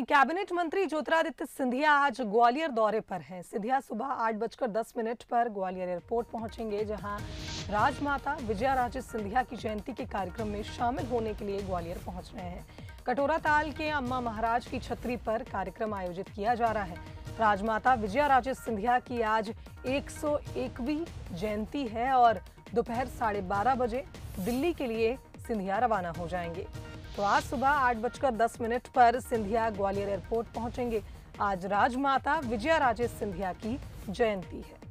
Cabinet मंत्री ज्योतिरादित्य सिंधिया आज ग्वालियर दौरे पर हैं। सिंधिया सुबह आठ बजकर दस मिनट पर ग्वालियर एयरपोर्ट पहुँचेंगे, जहाँ राजमाता विजया राजे सिंधिया की जयंती के कार्यक्रम में शामिल होने के लिए ग्वालियर पहुँच रहे हैं। कटोरा ताल के अम्मा महाराज की छतरी पर कार्यक्रम आयोजित किया जा रहा है। राजमाता विजया राजे सिंधिया की आज 101वीं जयंती है और दोपहर साढ़े बजे दिल्ली के लिए सिंधिया रवाना हो जाएँगे। तो आज सुबह आठ बजकर दस मिनट पर सिंधिया ग्वालियर एयरपोर्ट पहुँचेंगे। आज राजमाता विजया राजे सिंधिया की जयंती है।